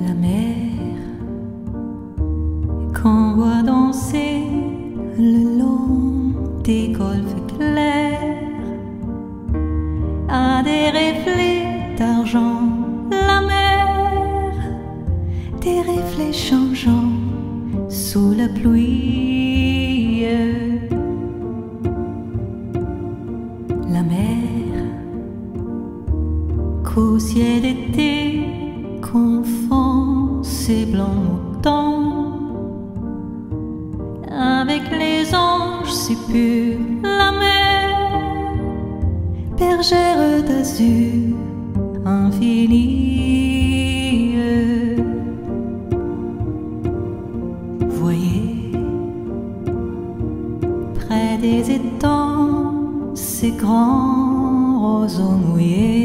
la mer. Qu'on voit danser le long des golfes clairs à des reflets d'argent la mer. Des reflets changeants sous la pluie. La mer qu'au ciel d'été ces blancs moutons. Avec les anges, c'est pur la mer, bergère d'azur infinie. Voyez, près des étangs, ces grands roseaux mouillés.